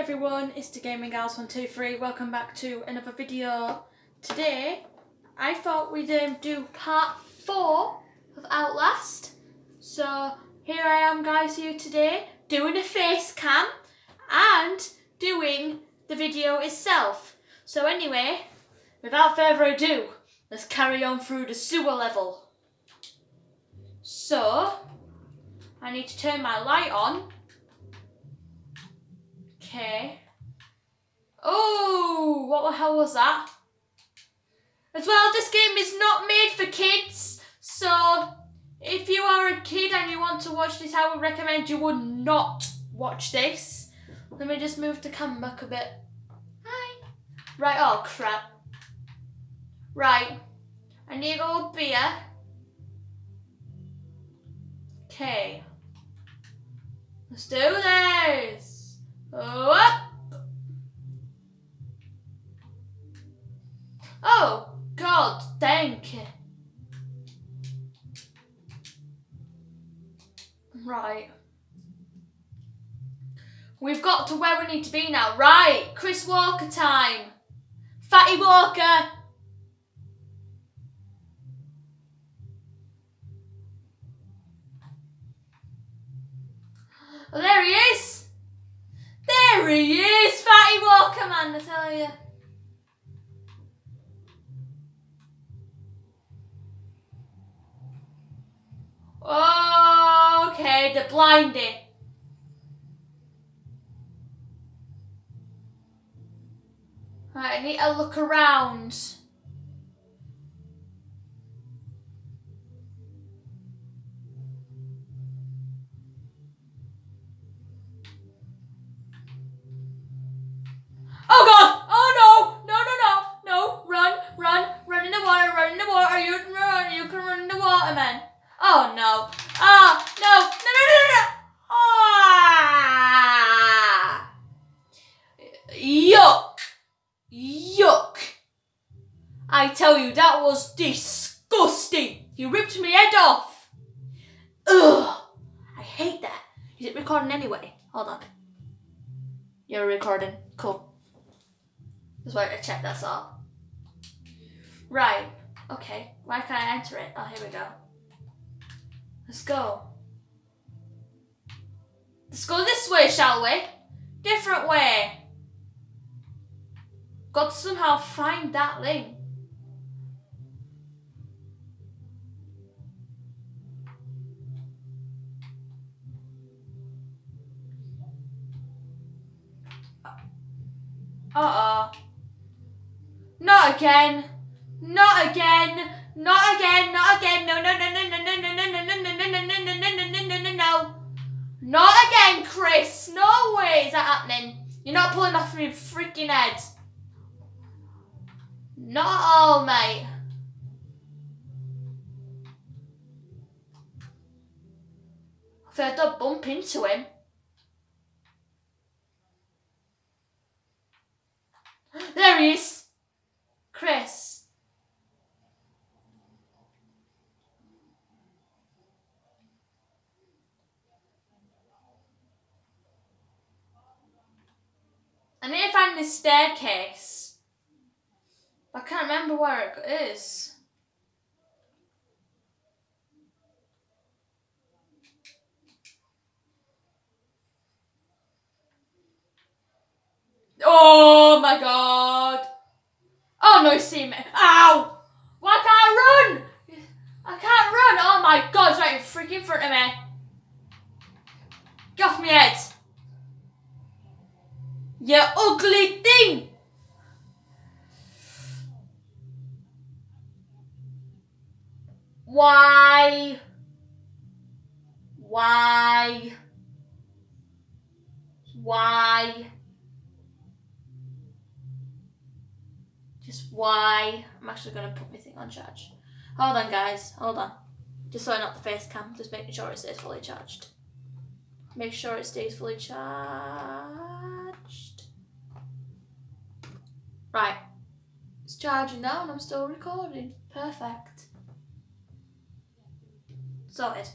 everyone, it's the Gaming Gals 123. Welcome back to another video. Today, I thought we'd um, do part 4 of Outlast. So, here I am guys here today, doing a face cam and doing the video itself. So anyway, without further ado, let's carry on through the sewer level. So, I need to turn my light on Okay. Oh, what the hell was that? As well, this game is not made for kids, so if you are a kid and you want to watch this, I would recommend you would not watch this. Let me just move the camera back a bit. Hi. Right, oh crap. Right, I need a go beer. Okay. Let's do this. Up. Oh, God, thank you. Right. We've got to where we need to be now. Right, Chris Walker time. Fatty Walker. There he is. There he is, Fatty Walker man, I tell you. Okay, the blinded. Right, I need to look around. Right. Okay. Why can't I enter it? Oh, here we go. Let's go. Let's go this way, shall we? Different way. Got to somehow find that link. Uh-oh. Not again. Not again. Not again. Not again. No, no, no, no, no, no, no, no, no, no, no, no, no, no, no, no, no, no, no, no. Not again, Chris. No way is that happening. You're not pulling off your freaking head. Not at all, mate. I feel I'd bump into him. There he is. Chris. I need to find this staircase. I can't remember where it is. Oh my god. Oh no, see me. Ow! Why can't I run? I can't run. Oh my god, it's right in freaking front of me. Get off my head. You ugly thing. Why? Why? Why? Just why? I'm actually going to put my thing on charge. Hold on, guys. Hold on. Just so I'm not the face cam. Just making sure it stays fully charged. Make sure it stays fully charged. Right. It's charging now and I'm still recording. Perfect. Sorted.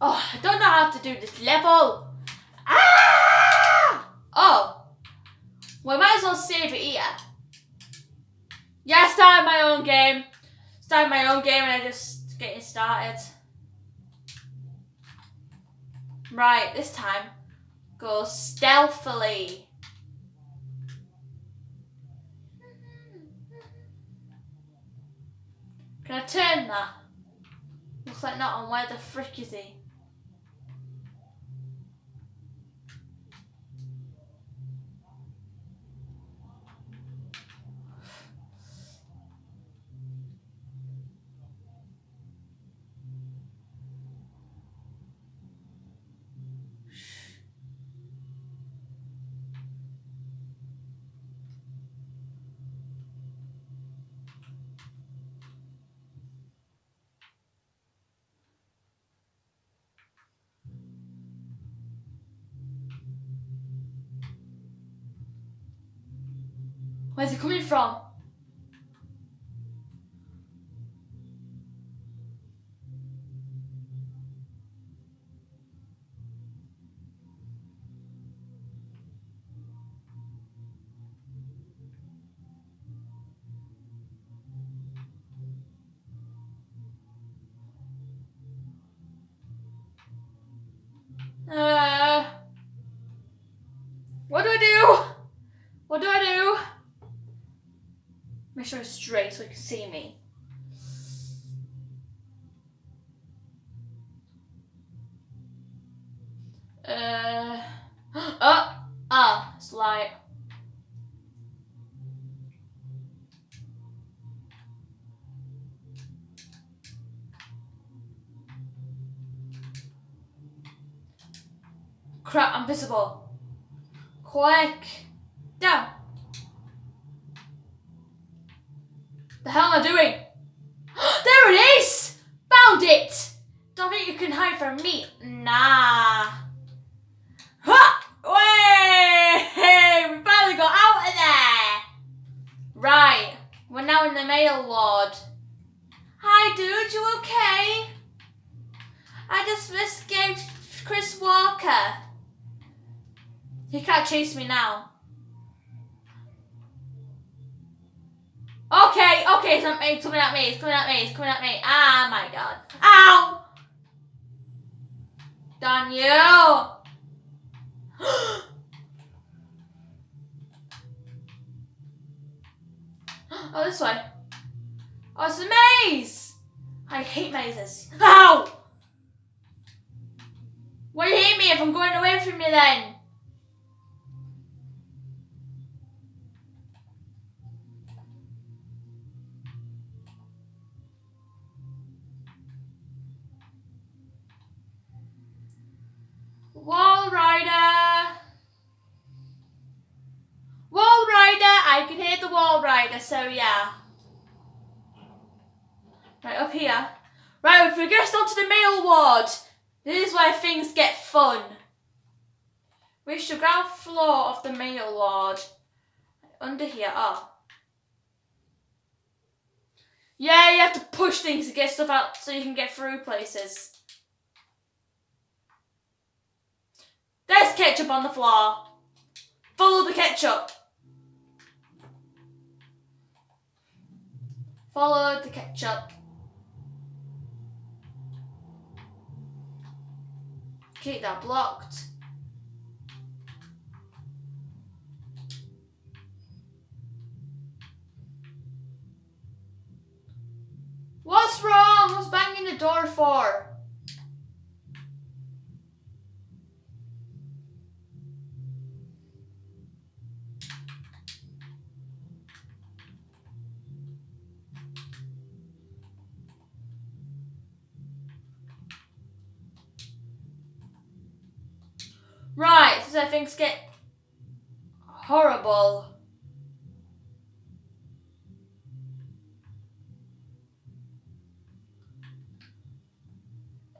Oh, I don't know how to do this level. Ah! Oh, we might as well save it here. Yeah, I started my own game. Started my own game and I just getting started. Right, this time go stealthily. Can I turn that? Looks like not on. Where the frick is he? Where's it coming from? Uh, what do I do? What do I do? Make sure it's straight so you can see me. Uh, oh, ah, it's light. Crap, I'm visible. Quick. Down. Doing? there it is! Found it! Don't think you can hide from me. Nah. Ha! Way! We finally got out of there! Right. We're now in the male ward. Hi, dude. You okay? I just escaped Chris Walker. He can't chase me now. Okay, okay, it's, it's coming at me, it's coming at me, it's coming at me. Ah, my God. Ow! Done you. oh, this way. Oh, it's a maze! I hate mazes. Ow! Why do you hate me if I'm going away from you then? Walrider! Wall Rider! I can hear the Walrider, so yeah. Right, up here. Right, we've progressed onto the male ward. This is where things get fun. Reach the ground floor of the male ward. Under here, oh. Yeah, you have to push things to get stuff out so you can get through places. There's ketchup on the floor. Follow the ketchup. Follow the ketchup. Keep that blocked. What's wrong? What's banging the door for? Things get horrible.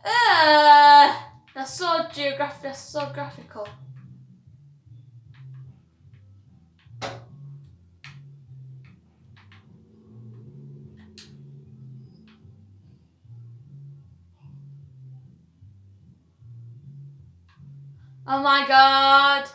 Uh, that's so geographic. That's so graphical. Oh my god.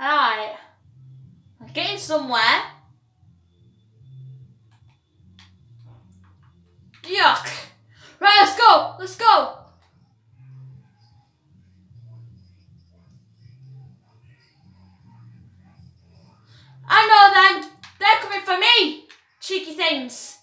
Right, I'm getting somewhere. Let's go. Let's go. I know them. They're coming for me. Cheeky things.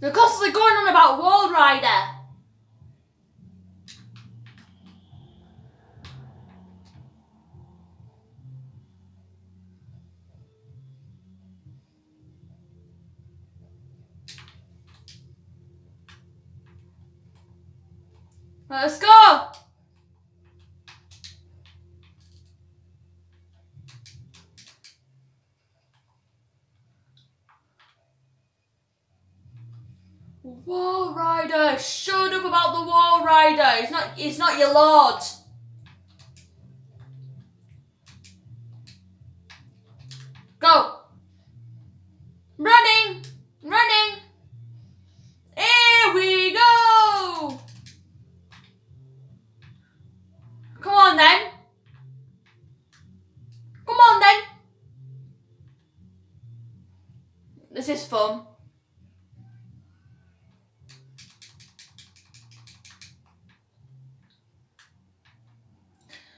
They're constantly going on about Walrider. Let's go! Walrider! Shut up about the Walrider! It's not it's not your lord!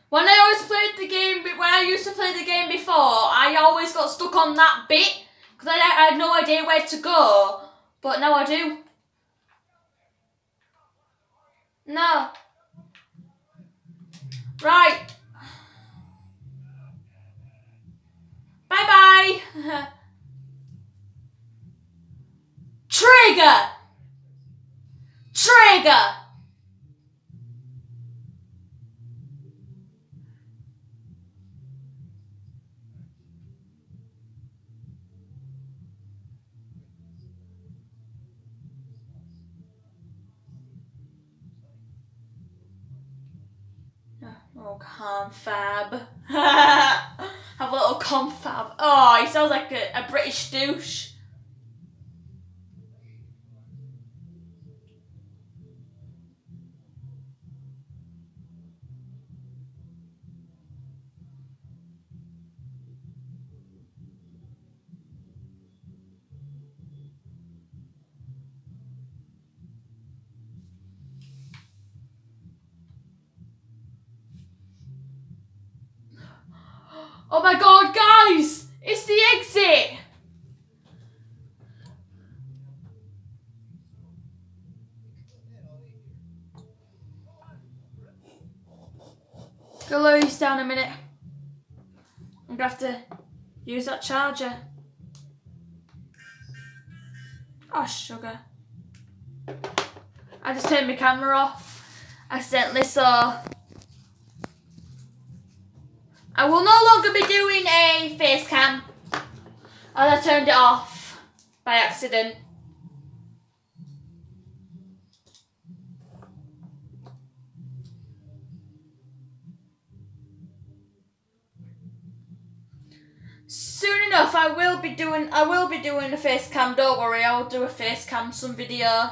When I always played the game, when I used to play the game before, I always got stuck on that bit because I, I had no idea where to go. But now I do. No. Right. Trigger. Trigger. Oh, confab. Have a little confab. Oh, he sounds like a, a British douche. Oh my god, guys! It's the exit! Go this down a minute. I'm gonna have to use that charger. Oh, sugar. I just turned my camera off I accidentally, so I will no longer be doing a face cam as I turned it off by accident. Soon enough I will be doing I will be doing a face cam, don't worry, I'll do a face cam some video.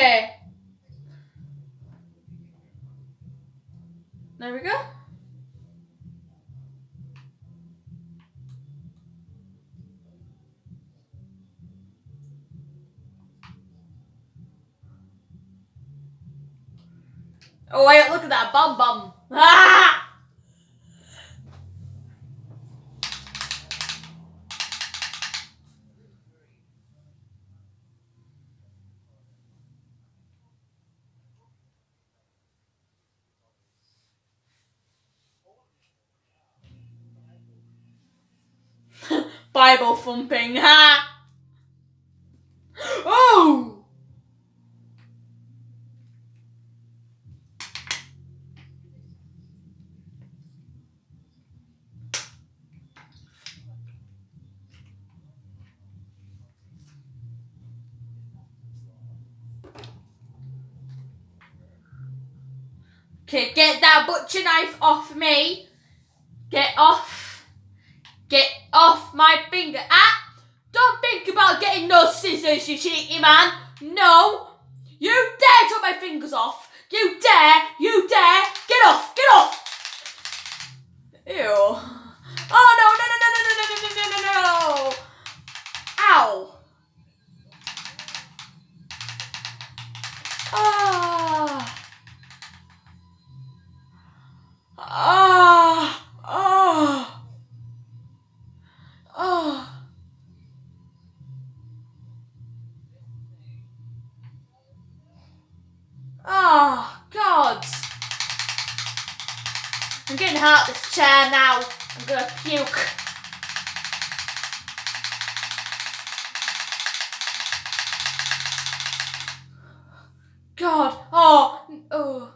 Okay. There we go. Oh wait, look at that bum bum. Ah! Bible thumping, ha! Oh! Okay, get that butcher knife off me. Get off. Off my finger. Ah! Don't think about getting no scissors, you cheeky man. No. You dare take my fingers off. You dare. You dare. Get off. Get off. Ew. Oh no, no, no, no, no, no, no, no, no, no, no. Ow. Ah. Chair now. I'm gonna puke. God. Oh. Oh.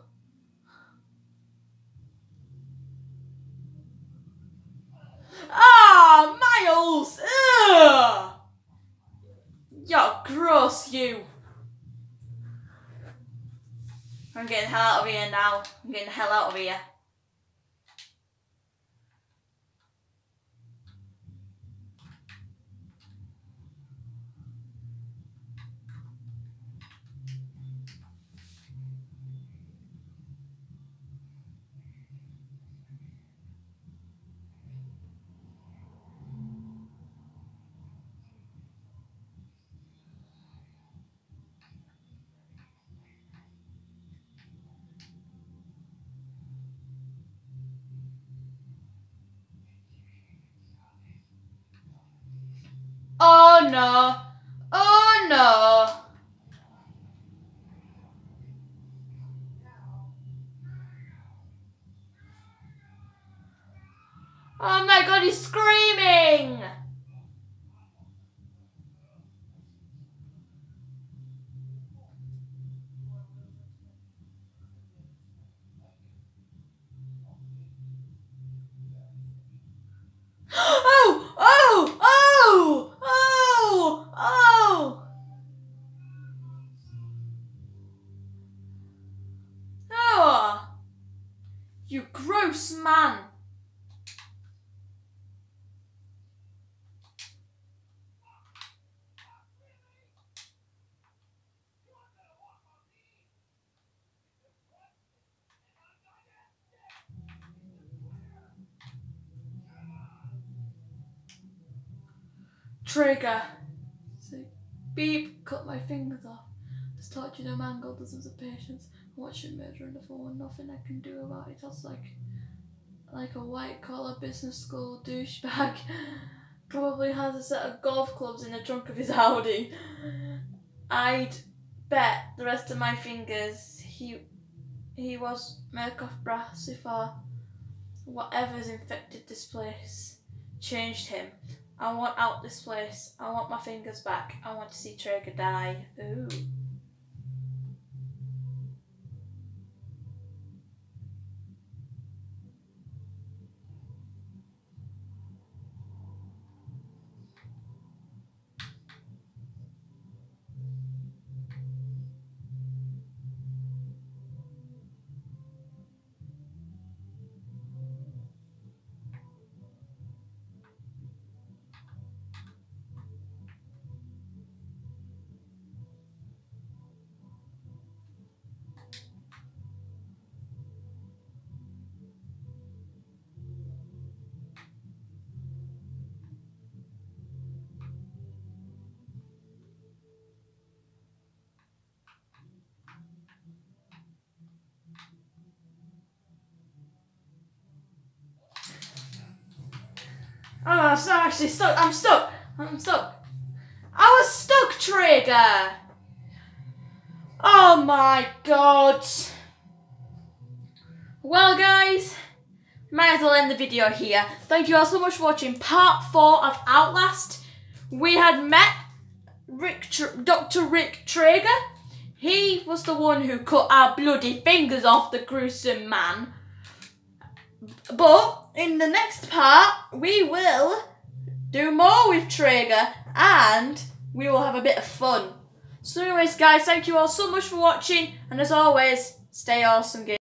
Ah, Miles. Ugh. You're gross, you. I'm getting the hell out of here now. I'm getting the hell out of here. No. Man, trigger. So, beep, cut my fingers off. This tortured no mangled dozens of patients and watched murder on the phone. nothing I can do about it. I was like, like a white collar business school douchebag. Probably has a set of golf clubs in the trunk of his Audi. I'd bet the rest of my fingers he he was of brass before uh, whatever's infected this place changed him. I want out this place. I want my fingers back. I want to see Trager die. Ooh. Oh, I'm so actually stuck. I'm stuck. I'm stuck. I was stuck, Trager. Oh my god. Well, guys, might as well end the video here. Thank you all so much for watching part four of Outlast. We had met Rick, Tr- Dr. Rick Trager. He was the one who cut our bloody fingers off the gruesome man. But in the next part, we will do more with Trager and we will have a bit of fun. So anyways guys, thank you all so much for watching and as always, stay awesome guys.